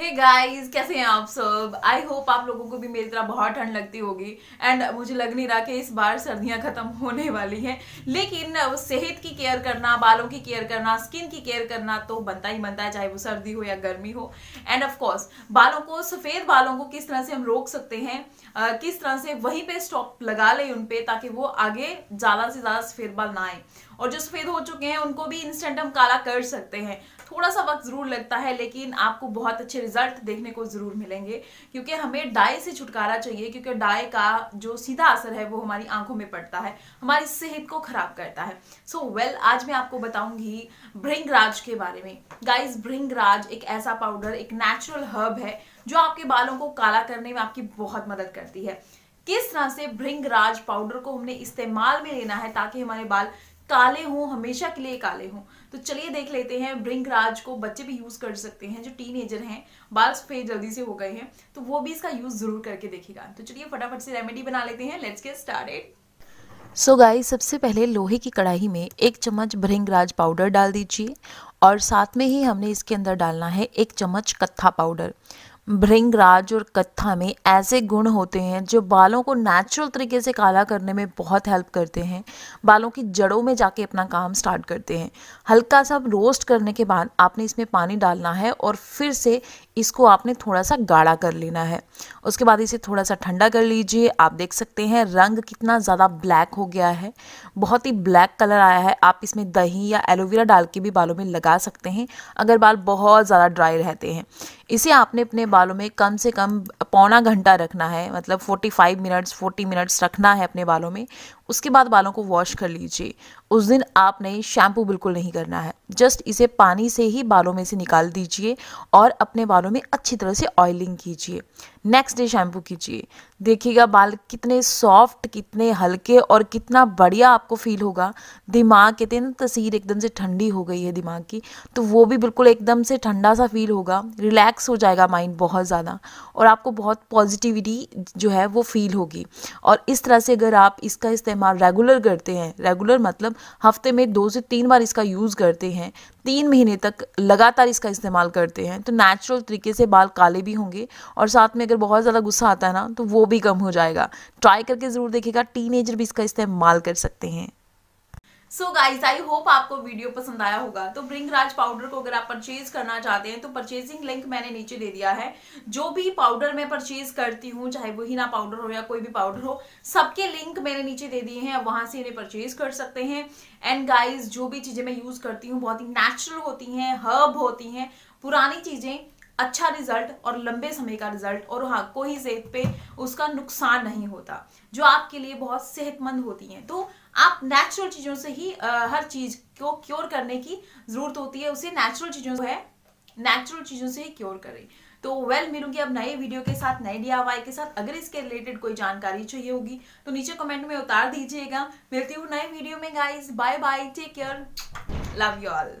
Hey guys कैसे हैं आप सब? आई होप आप लोगों को भी मेरी तरह बहुत ठंड लगती होगी। एंड मुझे लग नहीं रहा कि इस बार सर्दियाँ खत्म होने वाली हैं। लेकिन सेहत की केयर करना बालों की केयर करना स्किन की केयर करना तो बनता ही बनता है चाहे वो सर्दी हो या गर्मी हो। एंड ऑफ़ कोर्स बालों को सफ़ेद बालों को किस तरह से हम रोक सकते हैं? uh, किस तरह से वहीं पे स्टॉप लगा लें उन पर ताकि वो आगे ज़्यादा से ज़्यादा सफ़ेद बाल ना आए। और जो सफ़ेद हो चुके हैं उनको भी इंस्टेंट हम काला कर सकते हैं। थोड़ा सा वक्त ज़रूर लगता है लेकिन आपको बहुत अच्छे रिज़ल्ट देखने को ज़रूर मिलेंगे क्योंकि हमें डाई से छुटकारा चाहिए क्योंकि डाई का जो सीधा असर है वो हमारी आँखों में पड़ता है हमारी सेहत को खराब करता है। सो so, वेल well, आज मैं आपको बताऊँगी भृंगराज के बारे में। गाइस भृंगराज एक ऐसा पाउडर एक नेचुरल हर्ब है जो आपके बालों को काला करने में आपकी बहुत मदद करती है। किस तरह से भृंगराज पाउडर को हमने इस्तेमाल में लेना है ताकि हमारे बाल काले हों, हमेशा के लिए काले हों। तो चलिए देख लेते हैं, ब्रिंक राज को बच्चे भी यूज़ कर सकते हैं, जो टीनेजर हैं, बाल सफ़ेद जल्दी से हो गए हैं तो वो भी इसका यूज़ ज़रूर करके देखेगा। तो चलिए फटाफट से रेमेडी बना लेते हैं let's get started so guys सबसे पहले लोहे की कढ़ाई में एक चम्मच भृंगराज पाउडर डाल दीजिए, और साथ में ही हमने इसके अंदर डालना है एक चम्मच कत्था पाउडर भृंगराज और कत्था में ऐसे गुण होते हैं जो बालों को नेचुरल तरीके से काला करने में बहुत हेल्प करते हैं। बालों की जड़ों में जाके अपना काम स्टार्ट करते हैं। हल्का सा रोस्ट करने के बाद आपने इसमें पानी डालना है और फिर से इसको आपने थोड़ा सा गाढ़ा कर लेना है। उसके बाद इसे थोड़ा सा ठंडा कर लीजिए। आप देख सकते हैं रंग कितना ज़्यादा ब्लैक हो गया है। बहुत ही ब्लैक कलर आया है। आप इसमें दही या एलोवेरा डाल के भी बालों में लगा सकते हैं। अगर बाल बहुत ज़्यादा ड्राई रहते हैं। इसे आपने अपने बालों में कम से कम पौना घंटा रखना है मतलब 45 मिनट्स 40 मिनट्स रखना है अपने बालों में। उसके बाद बालों को वॉश कर लीजिए। उस दिन आपने शैम्पू बिल्कुल नहीं करना है। जस्ट इसे पानी से ही बालों में से निकाल दीजिए और अपने बालों में अच्छी तरह से ऑयलिंग कीजिए। नेक्स्ट डे शैम्पू कीजिए। देखिएगा बाल कितने सॉफ्ट कितने हल्के और कितना बढ़िया आपको फील होगा। दिमाग कहते हैं ना तस्वीर एकदम से ठंडी हो गई है दिमाग की तो वो भी बिल्कुल एकदम से ठंडा सा फील होगा। रिलैक्स हो जाएगा माइंड बहुत ज़्यादा और आपको बहुत पॉजिटिविटी जो है वो फील होगी। और इस तरह से अगर आप इसका इस्तेमाल रेगुलर करते हैं रेगुलर मतलब हफ़्ते में दो से तीन बार इसका यूज़ करते हैं, तीन महीने तक लगातार इसका इस्तेमाल करते हैं तो नेचुरल तरीके से बाल काले भी होंगे और साथ में अगर बहुत ज़्यादा गुस्सा आता है ना तो वो भी कम हो जाएगा। ट्राई करके ज़रूर देखिएगा टीनेजर भी इसका इस्तेमाल कर सकते हैं। सो गाइज़ आई होप आपको वीडियो पसंद आया होगा। तो ब्रिंग राज पाउडर को अगर आप परचेज करना चाहते हैं तो परचेजिंग लिंक मैंने नीचे दे दिया है। जो भी पाउडर मैं परचेज करती हूँ, चाहे वो हीना पाउडर हो या कोई भी पाउडर हो, सबके लिंक मैंने नीचे दे दिए हैं। वहाँ से इन्हें परचेज कर सकते हैं। एंड गाइज़ जो भी चीज़ें मैं यूज़ करती हूँ, बहुत ही नेचुरल होती हैं हर्ब होती हैं, पुरानी चीज़ें अच्छा रिज़ल्ट और लंबे समय का रिज़ल्ट और हाँ कोई सेहत पे उसका नुकसान नहीं होता जो आपके लिए बहुत सेहतमंद होती हैं। तो आप नेचुरल चीज़ों से ही आ, हर चीज़ को क्योर करने की ज़रूरत होती है उसे नेचुरल चीज़ों है नेचुरल चीज़ों से ही क्योर करें। तो वेल well, मिलूँगी अब नए वीडियो के साथ नए डी के साथ। अगर इसके रिलेटेड कोई जानकारी चाहिए होगी तो नीचे कमेंट में उतार दीजिएगा। मिलती हूँ नए वीडियो में guys bye bye take care love you all